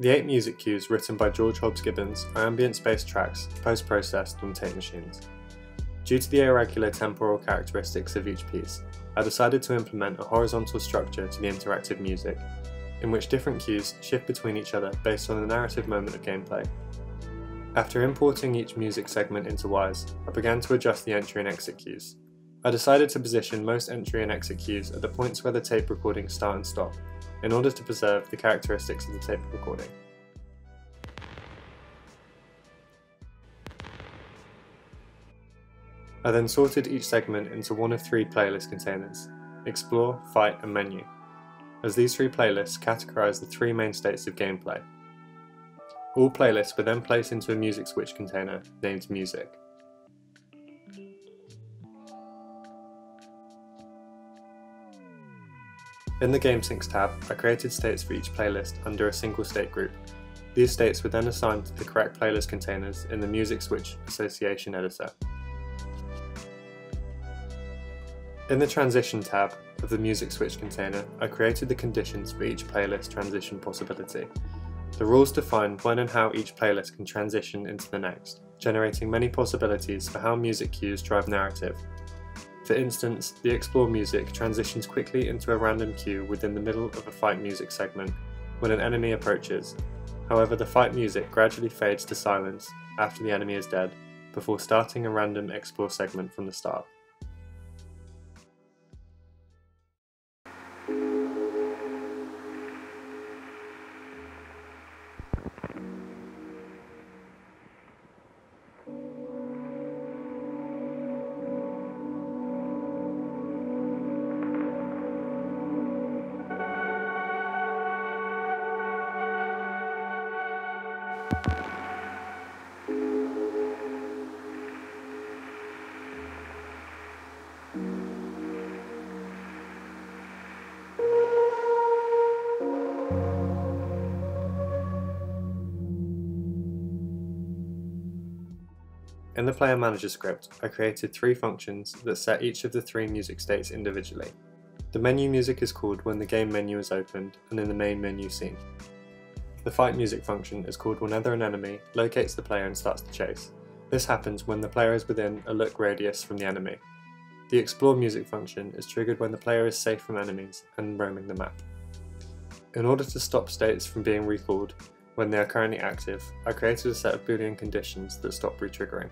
The eight music cues written by George Hobbs Gibbons are ambient-based tracks post-processed on tape machines. Due to the irregular temporal characteristics of each piece, I decided to implement a horizontal structure to the interactive music, in which different cues shift between each other based on the narrative moment of gameplay. After importing each music segment into Wwise, I began to adjust the entry and exit cues. I decided to position most entry and exit cues at the points where the tape recordings start and stop, in order to preserve the characteristics of the tape recording. I then sorted each segment into one of three playlist containers, Explore, Fight and Menu, as these three playlists categorize the three main states of gameplay. All playlists were then placed into a music switch container named Music. In the GameSyncs tab, I created states for each playlist under a single state group. These states were then assigned to the correct playlist containers in the Music Switch Association editor. In the Transition tab of the Music Switch container, I created the conditions for each playlist transition possibility. The rules define when and how each playlist can transition into the next, generating many possibilities for how music cues drive narrative, for instance, the Explore music transitions quickly into a random cue within the middle of a fight music segment when an enemy approaches. However, the fight music gradually fades to silence after the enemy is dead, before starting a random Explore segment from the start. In the Player Manager script, I created three functions that set each of the three music states individually. The menu music is called when the game menu is opened and in the main menu scene. The fight music function is called whenever an enemy locates the player and starts to chase. This happens when the player is within a look radius from the enemy. The explore music function is triggered when the player is safe from enemies and roaming the map. In order to stop states from being recalled, when they are currently active, I created a set of boolean conditions that stop retriggering.